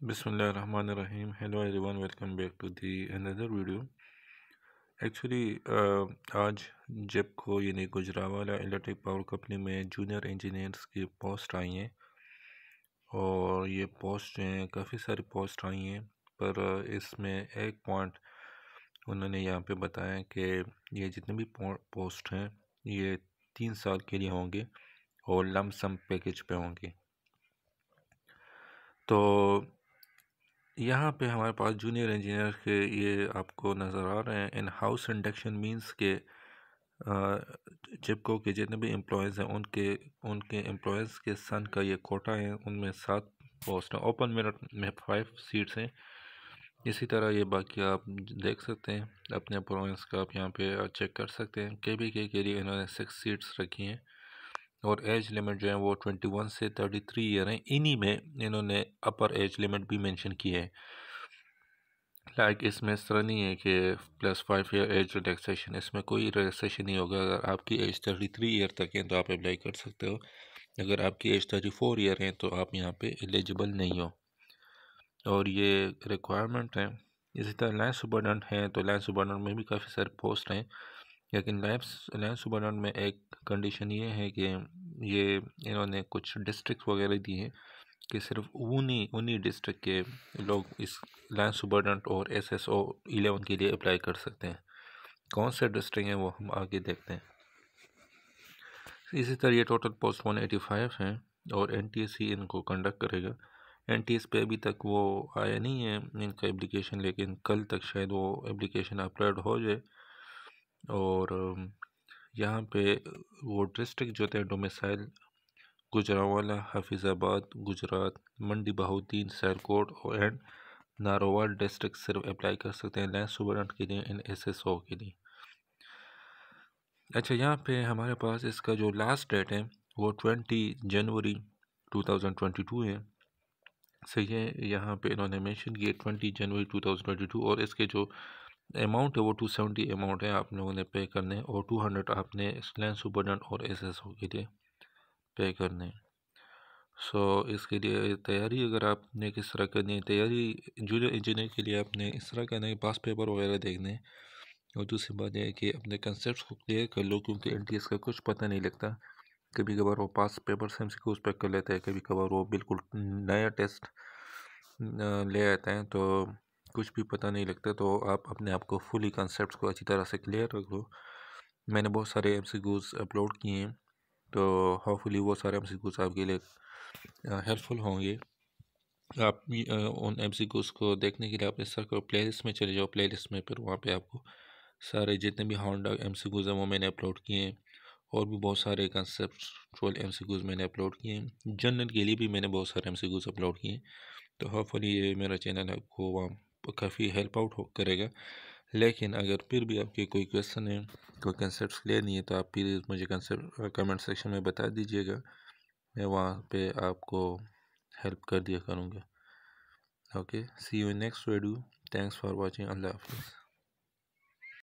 Bismillahirrahmanirrahim. Hello everyone, welcome back to the another video. Actually आज जब को यानी गुजरावाला इलेक्ट्रिक पावर कंपनी में जूनियर इंजीनियर्स की पोस्ट आई हैं और ये पोस्ट जो हैं काफ़ी सारी पोस्ट आई हैं पर इसमें एक पॉइंट उन्होंने यहाँ पे बताया कि ये जितने भी पोस्ट हैं ये तीन साल के लिए होंगे और लम सम पैकेज पे होंगे तो यहाँ पे हमारे पास जूनियर इंजीनियर के ये आपको नज़र आ रहे हैं। इन हाउस इंडक्शन मींस के चिपको के जितने भी एम्प्लॉयज़ हैं, उनके उनके एम्प्लॉयज़ के सन का ये कोटा है। उनमें सात पोस्ट हैं। ओपन मेरिट में फाइव सीट्स हैं। इसी तरह ये बाकी आप देख सकते हैं। अपने अप्रोवेंस का आप यहाँ पे चेक कर सकते हैं। के बी के लिए इन्होंने सिक्स सीट्स रखी हैं। और एज लिमिट जो है वो ट्वेंटी वन से थर्टी थ्री ईयर है। इन्हीं में इन्होंने अपर एज लिमिट भी मेंशन की है। लाइक like इसमें इस तरह नहीं है कि plus five year age relaxation, इसमें कोई रिलैक्सेशन नहीं होगा। अगर आपकी एज थर्टी थ्री ईयर तक है तो आप अप्लाई कर सकते हो। अगर आपकी एज थर्टी फोर ईयर है तो आप यहाँ पे एलिजिबल नहीं हो। और ये रिक्वायरमेंट है। इसी तरह लाइन सुबरडेंट हैं तो लाइन सुबरडेंट में भी काफ़ी सारे पोस्ट हैं। लेकिन लाइन लाइन सुबरडेंट में एक कंडीशन ये है कि ये इन्होंने कुछ डिस्ट्रिक्ट वगैरह दी हैं कि सिर्फ़ उन्हीं उन्हीं डिस्ट्रिक्ट के लोग इस लाइन सुबरडेंट और एस एस ओ इलेवन के लिए अप्लाई कर सकते हैं। कौन से डिस्ट्रिक्ट हैं वो हम आगे देखते हैं। इसी तरह ये total post one eighty five हैं और एन टी एस ही इनको कंडक्ट करेगा। एन टी एस पे अभी तक वो आया नहीं है इनका एप्लीकेशन लेकिन कल तक शायद वो एप्लीकेशन अपलोड हो जाए। और यहाँ पे वो डिस्ट्रिक्ट जो थे domicile, Gujranwala, Hafizabad, Gujrat, Mandi, Bahauddin, Sialkot and Narowal district सिर्फ़ अप्लाई कर सकते हैं लैंड सुबरेंट के लिए, इन एस एस ओ के लिए। अच्छा यहाँ पे हमारे पास इसका जो लास्ट डेट है, वो twenty January two thousand twenty two है। सही है यहाँ पे इन्होंने मेंशन किया twenty January two thousand twenty two और इसके जो अमाउंट है वो टू सेवेंटी अमाउंट है, आप लोगों ने पे करने और टू हंड्रेड आपने लैंड सुपरडेंट और एस एस ओ के लिए पे करने सो, इसके लिए तैयारी अगर आपने किस तरह करनी है, तैयारी जूनियर इंजीनियर के लिए आपने इस तरह करना है पास पेपर वगैरह देखने और दूसरी बात यह है कि अपने कंसेप्ट को क्लियर कर लो क्योंकि एनटीएस का कुछ पता नहीं लगता। कभी कभार वो पास पेपर से एम उस पर कर लेते हैं कभी कभार वो बिल्कुल नया टेस्ट ले आते हैं तो कुछ भी पता नहीं लगता तो आप अपने आप को फुली कंसेप्ट को अच्छी तरह से क्लियर रख। लो मैंने बहुत सारे एम अपलोड किए हैं तो होपफुली वो सारे एम आपके लिए हेल्पफुल होंगे। आप उन एम को देखने के लिए आप इस तरह प्ले लिस्ट में चले जाओ प्ले लिस्ट में फिर वहाँ पर आपको सारे जितने भी होंडा एम सी हैं वो मैंने अपलोड किए हैं, और भी बहुत सारे कंसेप्ट एम सी मैंने अपलोड किए हैं। जनरल के लिए भी मैंने बहुत सारे एम सी अपलोड किए हैं तो होपफुली ये मेरा चैनल आपको वहाँ काफ़ी हेल्प आउट हो, करेगा। लेकिन अगर फिर भी आपके कोई क्वेश्चन है, कोई कंसेप्ट क्लियर नहीं है तो आप प्लीज़ मुझे कंसेप्ट कमेंट सेक्शन में बता दीजिएगा। मैं वहाँ पे आपको हेल्प कर दिया करूँगा। Okay see you next video thanks for watching अल्लाह हाफिज़